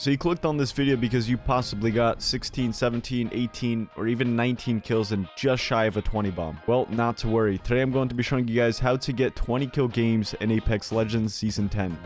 So you clicked on this video because you possibly got 16, 17, 18, or even 19 kills and just shy of a 20 bomb. Well, not to worry. Today I'm going to be showing you guys how to get 20 kill games in Apex Legends Season 10.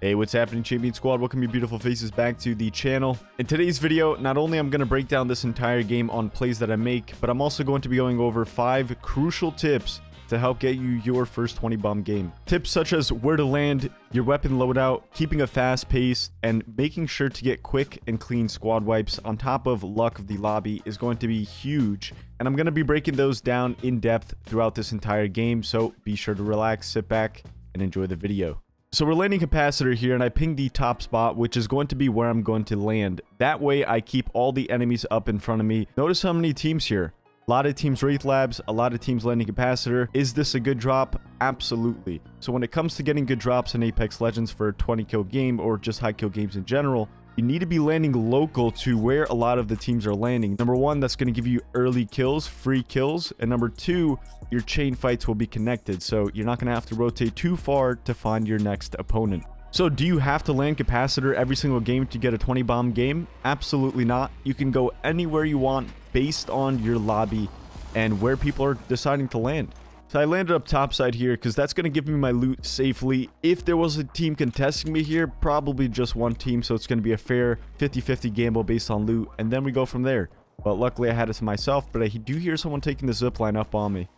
Hey, what's happening, Champion Squad? Welcome you beautiful faces back to the channel. In today's video, not only I'm going to break down this entire game on plays that I make, but I'm also going to be going over 5 crucial tips to help get you your first 20 bomb game. Tips such as where to land, your weapon loadout, keeping a fast pace, and making sure to get quick and clean squad wipes on top of luck of the lobby is going to be huge. And I'm going to be breaking those down in depth throughout this entire game, so be sure to relax, sit back, and enjoy the video. So we're landing capacitor here and I ping the top spot, which is going to be where I'm going to land. That way I keep all the enemies up in front of me. Notice how many teams here. A lot of teams Wraith Labs, a lot of teams landing Capacitor. Is this a good drop? Absolutely. So when it comes to getting good drops in Apex Legends for a 20 kill game or just high kill games in general, you need to be landing local to where a lot of the teams are landing. Number one, that's going to give you early kills, free kills. And number two, your chain fights will be connected. So you're not going to have to rotate too far to find your next opponent. So do you have to land capacitor every single game to get a 20 bomb game? Absolutely not. You can go anywhere you want based on your lobby and where people are deciding to land. So I landed up topside here because that's going to give me my loot safely. If there was a team contesting me here, probably just one team. So it's going to be a fair 50-50 gamble based on loot. And then we go from there. But luckily I had it to myself. But I do hear someone taking the zip line up on me.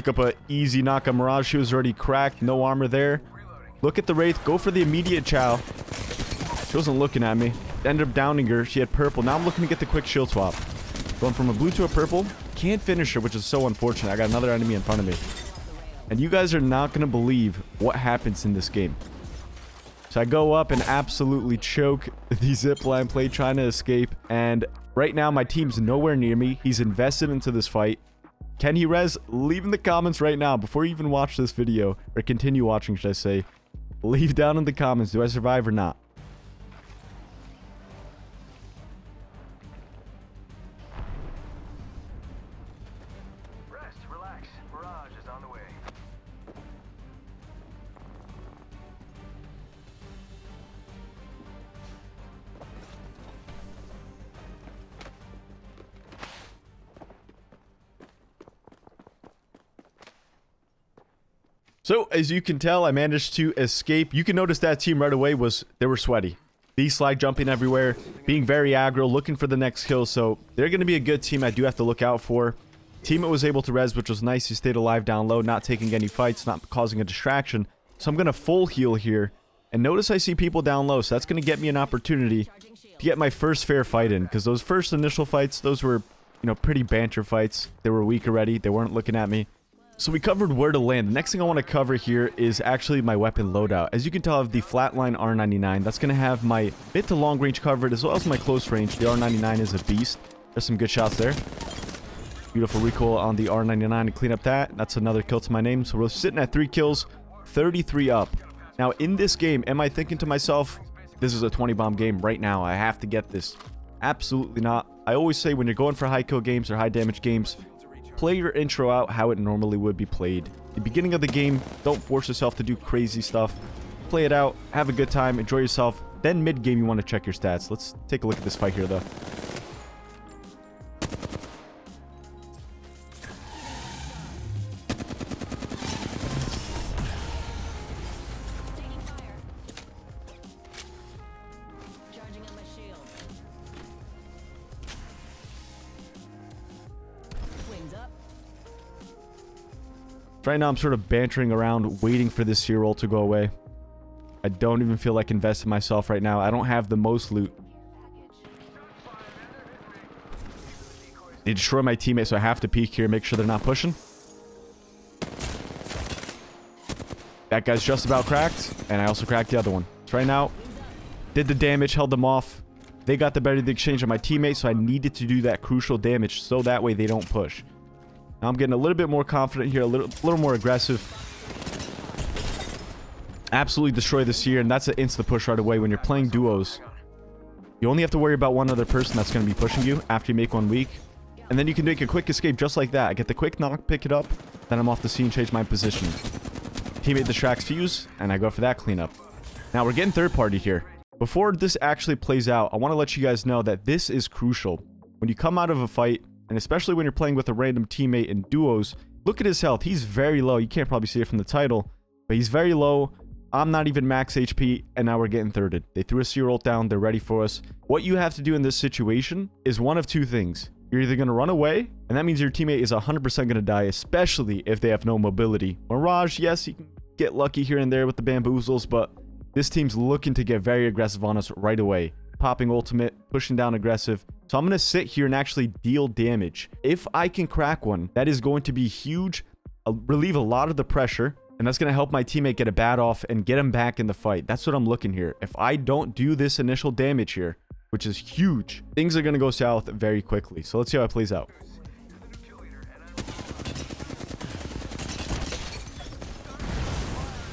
Pick up a easy on Mirage. She was already cracked. No armor there. Look at the Wraith. Go for the immediate chow. She wasn't looking at me. Ended up downing her. She had purple. Now I'm looking to get the quick shield swap. Going from a blue to a purple. Can't finish her, which is so unfortunate. I got another enemy in front of me. And you guys are not going to believe what happens in this game. So I go up and absolutely choke the zipline play trying to escape. And right now my team's nowhere near me. He's invested into this fight. Can he res? Leave in the comments right now before you even watch this video. Or continue watching, should I say. Leave down in the comments. Do I survive or not? So, as you can tell, I managed to escape. You can notice that team right away was, they were sweaty. B-slide jumping everywhere, being very aggro, looking for the next kill. So, they're going to be a good team I do have to look out for. Team Teammate was able to res, which was nice. He stayed alive down low, not taking any fights, not causing a distraction. So, I'm going to full heal here. And notice I see people down low, so that's going to get me an opportunity to get my first fair fight in. Because those first initial fights, those were, you know, pretty banter fights. They were weak already. They weren't looking at me. So we covered where to land. The next thing I want to cover here is actually my weapon loadout. As you can tell, I have the flatline R99. That's going to have my mid to long range covered as well as my close range. The R99 is a beast. There's some good shots there. Beautiful recoil on the R99 to clean up that. That's another kill to my name. So we're sitting at 3 kills, 33 up. Now in this game, am I thinking to myself, this is a 20 bomb game right now. I have to get this. Absolutely not. I always say when you're going for high kill games or high damage games, play your intro out how it normally would be played. The beginning of the game, don't force yourself to do crazy stuff. Play it out, have a good time, enjoy yourself. Then mid-game, you want to check your stats. Let's take a look at this fight here, though. Right now, I'm sort of bantering around, waiting for this roll to go away. I don't even feel like investing myself right now. I don't have the most loot. They destroy my teammate, so I have to peek here, make sure they're not pushing. That guy's just about cracked, and I also cracked the other one. So right now, did the damage, held them off. They got the better of the exchange on my teammate, so I needed to do that crucial damage so that way they don't push. Now I'm getting a little bit more confident here, a little, little more aggressive. Absolutely destroy this here, and that's an insta push right away when you're playing duos. You only have to worry about one other person that's going to be pushing you after you make one weak. And then you can make a quick escape just like that. I get the quick knock, pick it up, then I'm off the scene, change my position. Teammate distracts fuse, and I go for that cleanup. Now we're getting third party here. Before this actually plays out, I want to let you guys know that this is crucial. When you come out of a fight, and especially when you're playing with a random teammate in duos, look at his health. He's very low. You can't probably see it from the title, but he's very low. I'm not even max HP, and now we're getting thirded. They threw a ult down. They're ready for us. What you have to do in this situation is one of two things. You're either going to run away, and that means your teammate is 100% going to die, especially if they have no mobility. Mirage, yes, he can get lucky here and there with the bamboozles, but this team's looking to get very aggressive on us right away. Popping ultimate, pushing down aggressive. So I'm going to sit here and actually deal damage. If I can crack one, that is going to be huge. I'll relieve a lot of the pressure. And that's going to help my teammate get a bat off and get him back in the fight. That's what I'm looking here. If I don't do this initial damage here, which is huge, things are going to go south very quickly. So let's see how it plays out.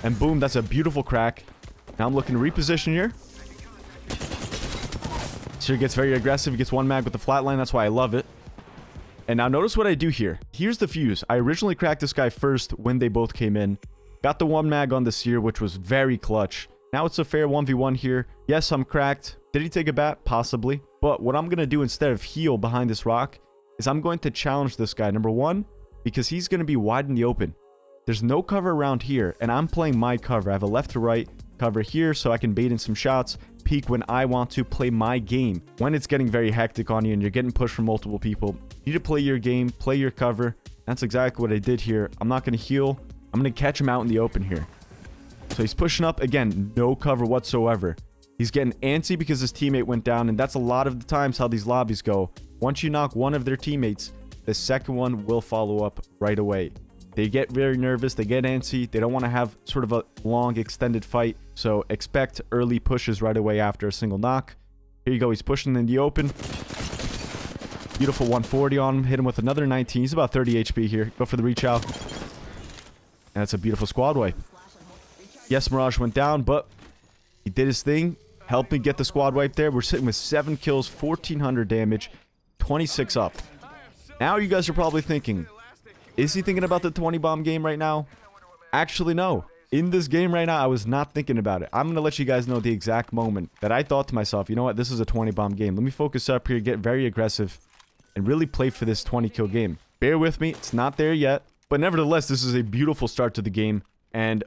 And boom, that's a beautiful crack. Now I'm looking to reposition here. So he gets very aggressive. He gets one mag with the flatline. That's why I love it. And now notice what I do here. Here's the fuse. I originally cracked this guy first when they both came in. Got the one mag on the seer, which was very clutch. Now it's a fair 1v1 here. Yes, I'm cracked. Did he take a bat? Possibly. But what I'm going to do instead of heal behind this rock is I'm going to challenge this guy. Number one, because he's going to be wide in the open. There's no cover around here, and I'm playing my cover. I have a left to right cover here so I can bait in some shots, peek when I want to play my game. When it's getting very hectic on you and you're getting pushed from multiple people, you need to play your game, play your cover. That's exactly what I did here. I'm not going to heal. I'm going to catch him out in the open here. So he's pushing up. Again, no cover whatsoever. He's getting antsy because his teammate went down, and that's a lot of the times how these lobbies go. Once you knock one of their teammates, the second one will follow up right away. They get very nervous, they get antsy, they don't want to have sort of a long extended fight, so expect early pushes right away after a single knock. Here you go, he's pushing in the open. Beautiful 140 on him, hit him with another 19. He's about 30 HP here. Go for the reach out. And that's a beautiful squad wipe. Yes, Mirage went down, but he did his thing. Helped me get the squad wipe there. We're sitting with 7 kills, 1400 damage, 26 up. Now you guys are probably thinking, is he thinking about the 20 bomb game right now? Actually, no. In this game right now, I was not thinking about it. I'm going to let you guys know the exact moment that I thought to myself, you know what, this is a 20 bomb game. Let me focus up here, get very aggressive, and really play for this 20 kill game. Bear with me, it's not there yet. But nevertheless, this is a beautiful start to the game. And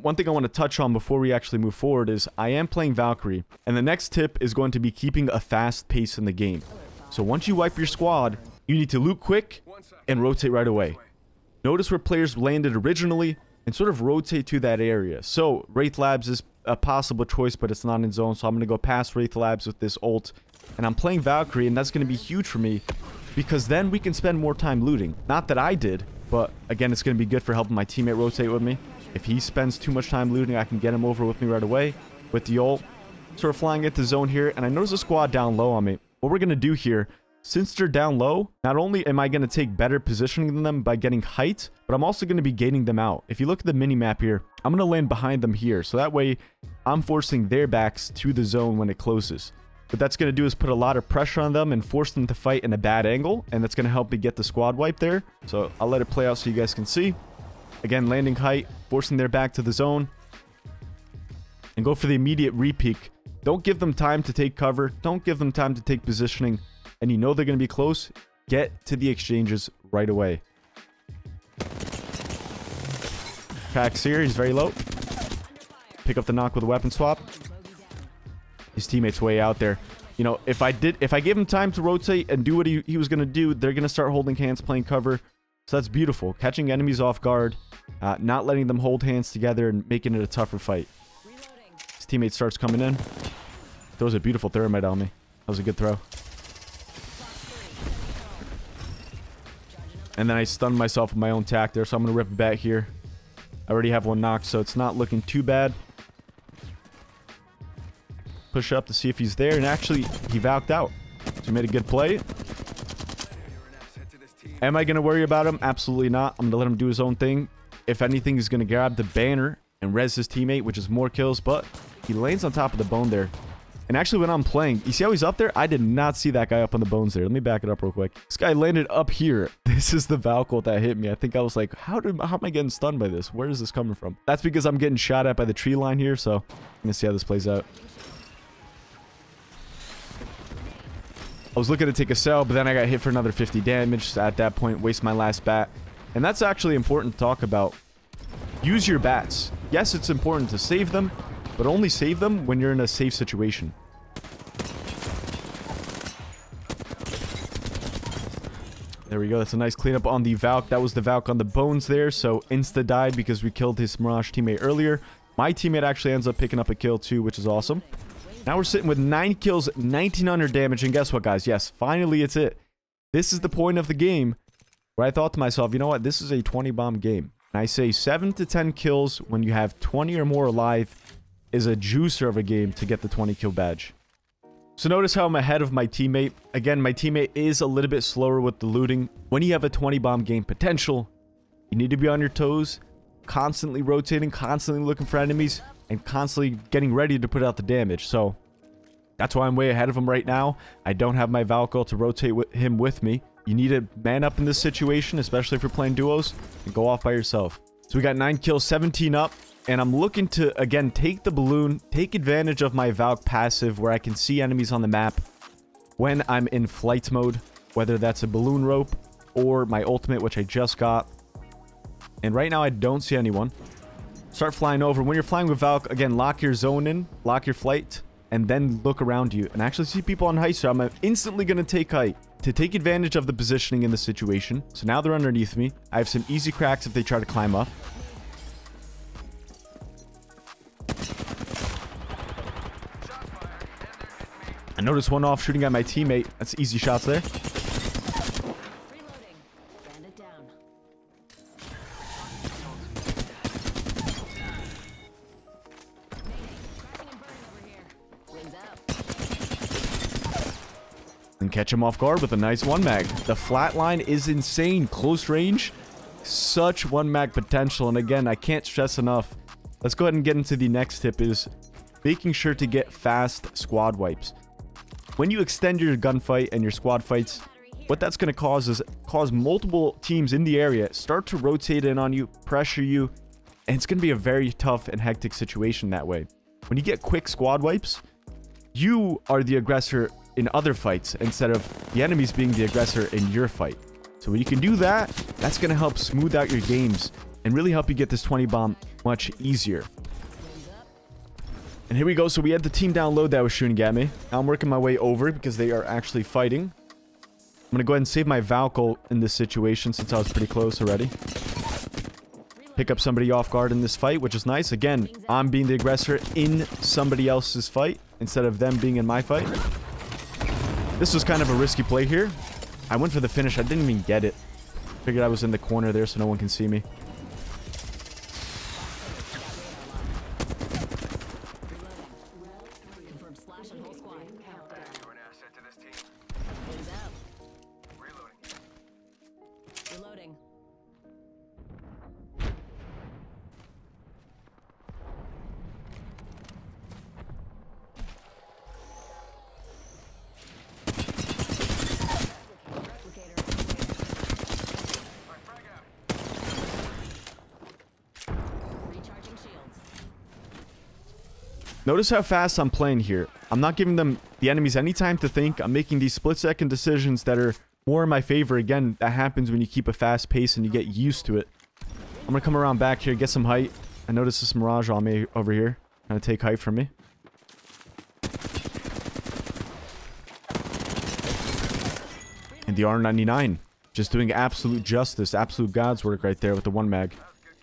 one thing I want to touch on before we actually move forward is I am playing Valkyrie. And the next tip is going to be keeping a fast pace in the game. So once you wipe your squad, you need to loot quick and rotate right away. Notice where players landed originally and sort of rotate to that area. So Wraith Labs is a possible choice, but it's not in zone. So I'm going to go past Wraith Labs with this ult. And I'm playing Valkyrie, and that's going to be huge for me because then we can spend more time looting. Not that I did, but again, it's going to be good for helping my teammate rotate with me. If he spends too much time looting, I can get him over with me right away with the ult. Sort of flying into zone here, and I notice a squad down low on me. What we're going to do here since they're down low, not only am I going to take better positioning than them by getting height, but I'm also going to be gaining them out. If you look at the mini map here, I'm going to land behind them here. So that way, I'm forcing their backs to the zone when it closes. What that's going to do is put a lot of pressure on them and force them to fight in a bad angle. And that's going to help me get the squad wipe there. So I'll let it play out so you guys can see. Again, landing height, forcing their back to the zone. And go for the immediate repeak. Don't give them time to take cover. Don't give them time to take positioning and you know they're going to be close, get to the exchanges right away. Pax here, he's very low. Pick up the knock with a weapon swap. His teammates way out there. You know, if I did, if I give him time to rotate and do what he, he was going to do, they're going to start holding hands, playing cover. So that's beautiful. Catching enemies off guard, uh, not letting them hold hands together and making it a tougher fight. His teammate starts coming in. Throws a beautiful thermite on me. That was a good throw. And then I stunned myself with my own tack there, so I'm going to rip it back here. I already have one knocked, so it's not looking too bad. Push up to see if he's there, and actually, he valked out. So he made a good play. Am I going to worry about him? Absolutely not. I'm going to let him do his own thing. If anything, he's going to grab the banner and res his teammate, which is more kills, but he lands on top of the bone there. And actually, when I'm playing, you see how he's up there? I did not see that guy up on the bones there. Let me back it up real quick. This guy landed up here. This is the Valcolt that hit me. I think I was like, how, did, how am I getting stunned by this? Where is this coming from? That's because I'm getting shot at by the tree line here, so I'm going to see how this plays out. I was looking to take a cell, but then I got hit for another 50 damage. So At that point, waste my last bat. And that's actually important to talk about. Use your bats. Yes, it's important to save them, but only save them when you're in a safe situation. There we go. That's a nice cleanup on the Valk. That was the Valk on the bones there. So Insta died because we killed his Mirage teammate earlier. My teammate actually ends up picking up a kill too, which is awesome. Now we're sitting with 9 kills, 1900 damage. And guess what, guys? Yes, finally it's it. This is the point of the game where I thought to myself, you know what? This is a 20 bomb game. And I say 7 to 10 kills when you have 20 or more alive is a juicer of a game to get the 20 kill badge. So notice how I'm ahead of my teammate. Again, my teammate is a little bit slower with the looting. When you have a 20 bomb game potential, you need to be on your toes, constantly rotating, constantly looking for enemies, and constantly getting ready to put out the damage. So that's why I'm way ahead of him right now. I don't have my Valkyrie to rotate with him with me. You need to man up in this situation, especially if you're playing duos, and go off by yourself. So we got 9 kills, 17 up. And I'm looking to, again, take the balloon, take advantage of my Valk passive where I can see enemies on the map when I'm in flight mode, whether that's a balloon rope or my ultimate, which I just got. And right now, I don't see anyone. Start flying over. When you're flying with Valk, again, lock your zone in, lock your flight, and then look around you and actually see people on height. So I'm instantly going to take height to take advantage of the positioning in the situation. So now they're underneath me. I have some easy cracks if they try to climb up. I noticed one off shooting at my teammate. That's easy shots there. And catch him off guard with a nice one mag. The flat line is insane. Close range, such one mag potential. And again, I can't stress enough. Let's go ahead and get into the next tip is making sure to get fast squad wipes. When you extend your gunfight and your squad fights, what that's going to cause is cause multiple teams in the area start to rotate in on you, pressure you, and it's going to be a very tough and hectic situation that way. When you get quick squad wipes, you are the aggressor in other fights instead of the enemies being the aggressor in your fight. So when you can do that, that's going to help smooth out your games and really help you get this 20 bomb much easier. And here we go. So we had the team down low that was shooting at me. Now I'm working my way over because they are actually fighting. I'm going to go ahead and save my Valkyrie in this situation since I was pretty close already. Pick up somebody off guard in this fight, which is nice. Again, I'm being the aggressor in somebody else's fight instead of them being in my fight. This was kind of a risky play here. I went for the finish. I didn't even get it. Figured I was in the corner there so no one can see me. Notice how fast I'm playing here. I'm not giving them the enemies any time to think. I'm making these split-second decisions that are more in my favor. Again, that happens when you keep a fast pace and you get used to it. I'm going to come around back here, get some height. I noticed this Mirage on me over here. Going to take height from me. And the R99. Just doing absolute justice. Absolute God's work right there with the one mag.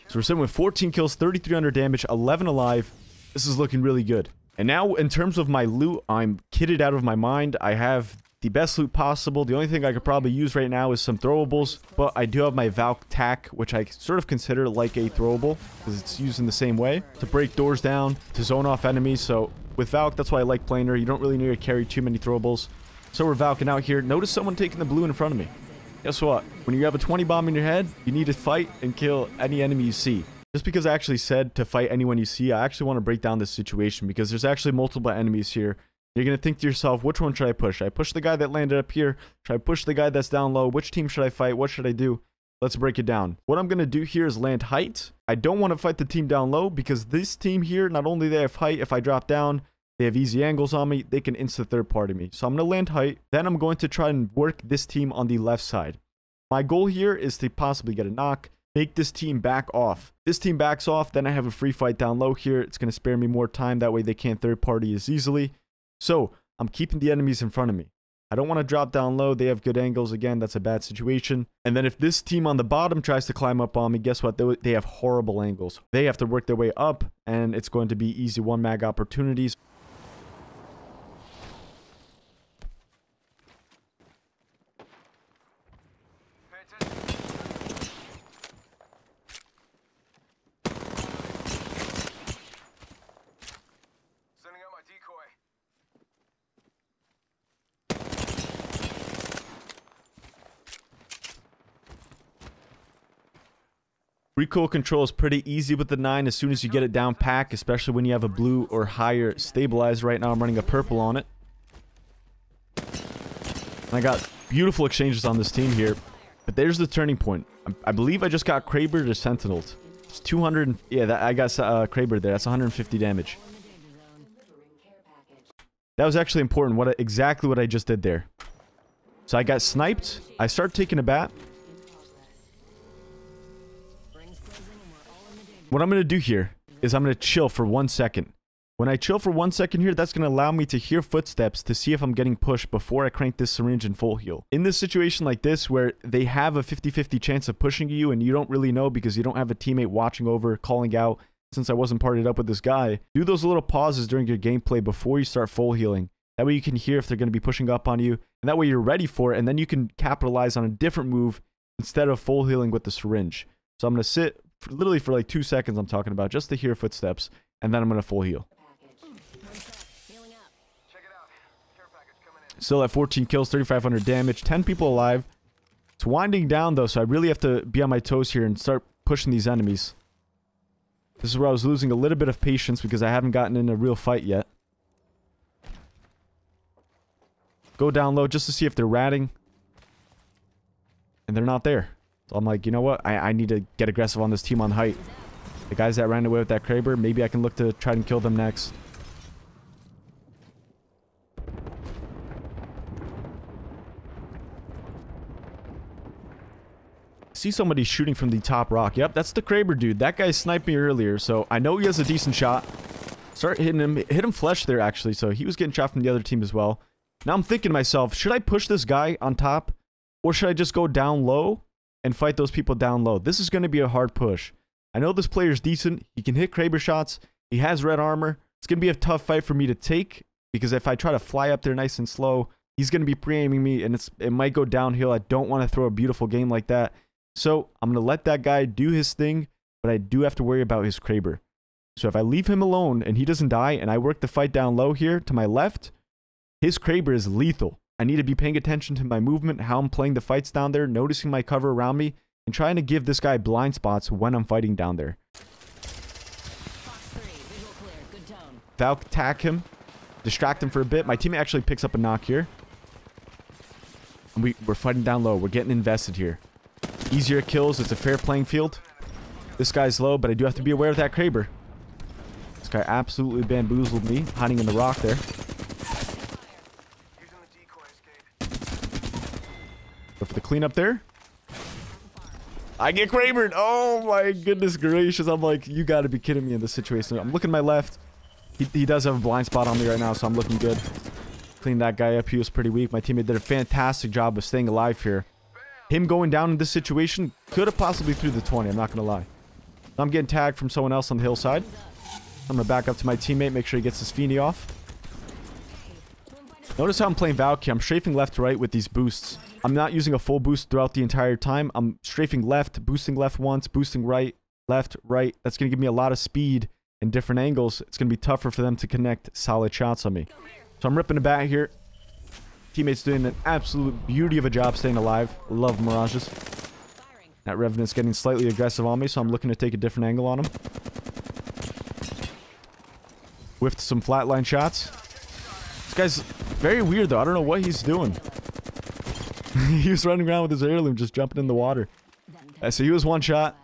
So we're sitting with 14 kills, 3,300 damage, 11 alive. This is looking really good. And now, in terms of my loot, I'm kitted out of my mind. I have the best loot possible. The only thing I could probably use right now is some throwables. But I do have my Valk Tack, which I sort of consider like a throwable. Because it's used in the same way. To break doors down, to zone off enemies. So with Valk, that's why I like playing her. You don't really need to carry too many throwables. So we're Valking out here. Notice someone taking the blue in front of me. Guess what? When you have a 20 bomb in your head, you need to fight and kill any enemy you see. Just because I actually said to fight anyone you see, I actually want to break down this situation because there's actually multiple enemies here You're going to think to yourself, which one should I push? Should I push the guy that landed up here? Should I push the guy that's down low? Which team should I fight? What should I do? Let's break it down. What I'm going to do here is land height. I don't want to fight the team down low because this team here, not only they have height, if I drop down, they have easy angles on me, they can insta third party me. So I'm going to land height. Then I'm going to try and work this team on the left side. My goal here is to possibly get a knock, make this team back off. This team backs off, then I have a free fight down low here. It's going to spare me more time. That way they can't third party as easily. So I'm keeping the enemies in front of me. I don't want to drop down low. They have good angles. Again, that's a bad situation. And then if this team on the bottom tries to climb up on me, guess what? They, they have horrible angles. They have to work their way up, and it's going to be easy one mag opportunities. Recoil control is pretty easy with the 9 as soon as you get it down pack, especially when you have a blue or higher stabilized. Right now I'm running a purple on it. And I got beautiful exchanges on this team here. But there's the turning point. I, I believe I just got Kraber to Sentineled. It's 200... Yeah, that, I got uh, Kraber there. That's 150 damage. That was actually important. What exactly what I just did there. So I got sniped. I start taking a bat. What I'm going to do here is I'm going to chill for one second. When I chill for one second here, that's going to allow me to hear footsteps to see if I'm getting pushed before I crank this syringe in full heal. In this situation like this, where they have a 50-50 chance of pushing you and you don't really know because you don't have a teammate watching over, calling out, since I wasn't partied up with this guy, do those little pauses during your gameplay before you start full healing. That way you can hear if they're going to be pushing up on you, and that way you're ready for it, and then you can capitalize on a different move instead of full healing with the syringe. So I'm going to sit literally for like two seconds, I'm talking about, just to hear footsteps, and then I'm going to full heal. Still at 14 kills, 3,500 damage, 10 people alive. It's winding down though, so I really have to be on my toes here and start pushing these enemies. This is where I was losing a little bit of patience because I haven't gotten in a real fight yet. Go down low just to see if they're ratting. And they're not there. So I'm like, you know what? I, I need to get aggressive on this team on height. The guys that ran away with that Kraber, maybe I can look to try and kill them next. see somebody shooting from the top rock. Yep, that's the Kraber dude. That guy sniped me earlier, so I know he has a decent shot. Start hitting him. Hit him flesh there, actually, so he was getting shot from the other team as well. Now I'm thinking to myself, should I push this guy on top? Or should I just go down low and fight those people down low? This is going to be a hard push. I know this player's decent. He can hit Kraber shots. He has red armor. It's going to be a tough fight for me to take because if I try to fly up there nice and slow, he's going to be pre-aiming me and it's it might go downhill. I don't want to throw a beautiful game like that. So I'm going to let that guy do his thing, but I do have to worry about his Kraber. So if I leave him alone and he doesn't die and I work the fight down low here to my left, his Kraber is lethal. I need to be paying attention to my movement, how I'm playing the fights down there, noticing my cover around me, and trying to give this guy blind spots when I'm fighting down there. Fox 3. Visual clear. Good tone. Valk attack him, distract him for a bit. My teammate actually picks up a knock here. And we, we're fighting down low. We're getting invested here. Easier kills. It's a fair playing field. This guy's low, but I do have to be aware of that Kraber. This guy absolutely bamboozled me, hiding in the rock there. Using the decoy escape. Go for the cleanup there. I get Krabered. Oh my goodness gracious. I'm like, you got to be kidding me in this situation. I'm looking my left. He, he does have a blind spot on me right now, so I'm looking good. Clean that guy up. He was pretty weak. My teammate did a fantastic job of staying alive here. Him going down in this situation could have possibly threw the 20. I'm not going to lie. I'm getting tagged from someone else on the hillside. I'm going to back up to my teammate, make sure he gets his Feeny off. Notice how I'm playing Valkyrie. I'm strafing left to right with these boosts. I'm not using a full boost throughout the entire time. I'm strafing left, boosting left once, boosting right, left, right. That's going to give me a lot of speed in different angles. It's going to be tougher for them to connect solid shots on me. So I'm ripping a bat here. Teammates doing an absolute beauty of a job staying alive. Love Mirages. That Revenant's getting slightly aggressive on me, so I'm looking to take a different angle on him. Whiffed some flatline shots. This guy's very weird, though. I don't know what he's doing. he was running around with his heirloom, just jumping in the water. Uh, so he was one shot.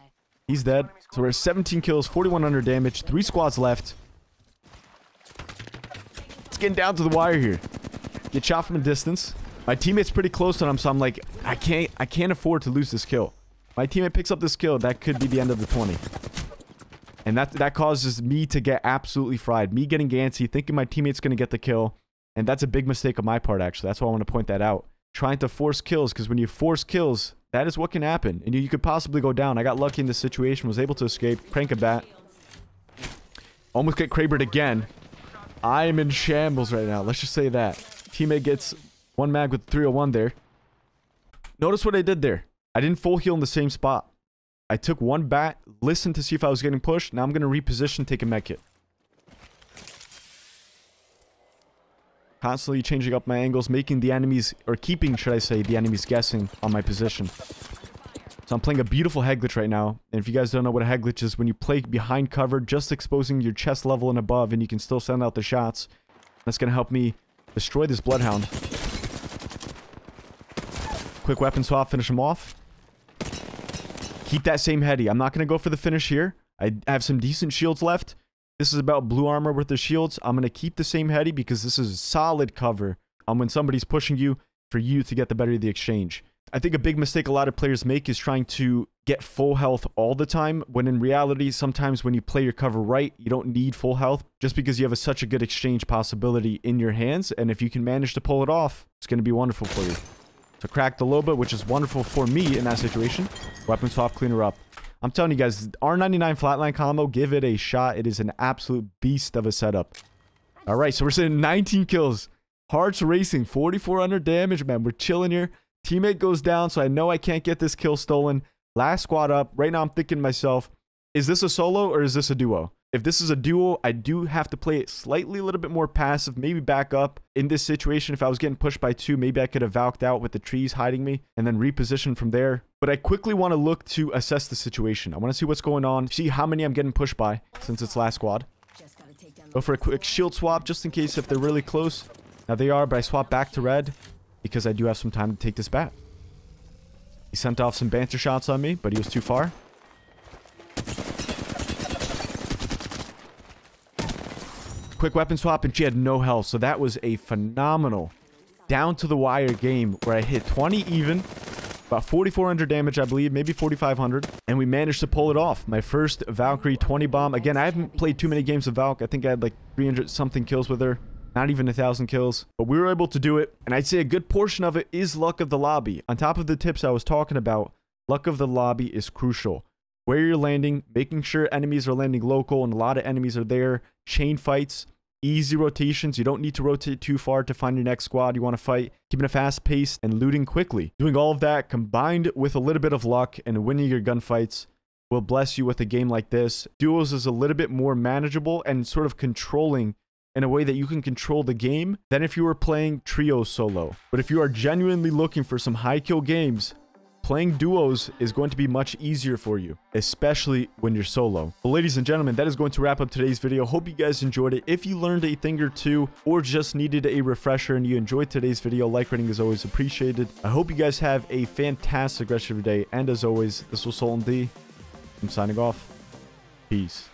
He's dead. So we're at 17 kills, 4100 damage, three squads left. It's getting down to the wire here. Get shot from a distance. My teammate's pretty close to him, so I'm like, I can't, I can't afford to lose this kill. My teammate picks up this kill, that could be the end of the 20. And that that causes me to get absolutely fried. Me getting Gansy, thinking my teammate's going to get the kill. And that's a big mistake on my part, actually. That's why I want to point that out. Trying to force kills, because when you force kills, that is what can happen. And you, you could possibly go down. I got lucky in this situation, was able to escape, crank a bat. Almost get Krabered again. I am in shambles right now. Let's just say that. Teammate gets one mag with 301 there. Notice what I did there. I didn't full heal in the same spot. I took one bat, listened to see if I was getting pushed. Now I'm going to reposition, take a med kit. Constantly changing up my angles, making the enemies, or keeping, should I say, the enemies guessing on my position. So I'm playing a beautiful head glitch right now. And if you guys don't know what a head glitch is, when you play behind cover, just exposing your chest level and above, and you can still send out the shots. That's going to help me destroy this Bloodhound. Quick weapon swap, finish him off. Keep that same heady. I'm not going to go for the finish here. I have some decent shields left. This is about blue armor with the shields. I'm going to keep the same heady because this is solid cover on when somebody's pushing you for you to get the better of the exchange. I think a big mistake a lot of players make is trying to get full health all the time, when in reality, sometimes when you play your cover right, you don't need full health just because you have a, such a good exchange possibility in your hands. And if you can manage to pull it off, it's going to be wonderful for you. So crack the Loba, which is wonderful for me in that situation. Weapon swap, cleaner up. I'm telling you guys, R99 flatline combo, give it a shot. It is an absolute beast of a setup. All right, so we're sitting 19 kills. Hearts racing, 4,400 damage, man. We're chilling here. Teammate goes down, so I know I can't get this kill stolen. Last squad up. Right now, I'm thinking myself, is this a solo or is this a duo? If this is a duo, I do have to play it slightly a little bit more passive, maybe back up. In this situation, if I was getting pushed by two, maybe I could have valked out with the trees hiding me and then reposition from there. But I quickly want to look to assess the situation. I want to see what's going on, see how many I'm getting pushed by since it's last squad. Go for a quick shield swap just in case if they're really close. Now they are, but I swap back to red because I do have some time to take this bat. He sent off some banter shots on me, but he was too far. Quick weapon swap, and she had no health. So that was a phenomenal down to the wire game where I hit 20 even, about 4,400 damage, I believe, maybe 4,500. And we managed to pull it off. My first Valkyrie 20 bomb. Again, I haven't played too many games of Valk. I think I had like 300 something kills with her. Not even a thousand kills, but we were able to do it. And I'd say a good portion of it is luck of the lobby. On top of the tips I was talking about, luck of the lobby is crucial. Where you're landing, making sure enemies are landing local and a lot of enemies are there. Chain fights, easy rotations. You don't need to rotate too far to find your next squad you want to fight. Keeping a fast pace and looting quickly. Doing all of that combined with a little bit of luck and winning your gunfights will bless you with a game like this. Duos is a little bit more manageable and sort of controlling in a way that you can control the game than if you were playing trio solo. But if you are genuinely looking for some high kill games, playing duos is going to be much easier for you, especially when you're solo. Well, ladies and gentlemen, that is going to wrap up today's video. Hope you guys enjoyed it. If you learned a thing or two or just needed a refresher and you enjoyed today's video, like rating is always appreciated. I hope you guys have a fantastic rest of your day. And as always, this was Sultan D. I'm signing off. Peace.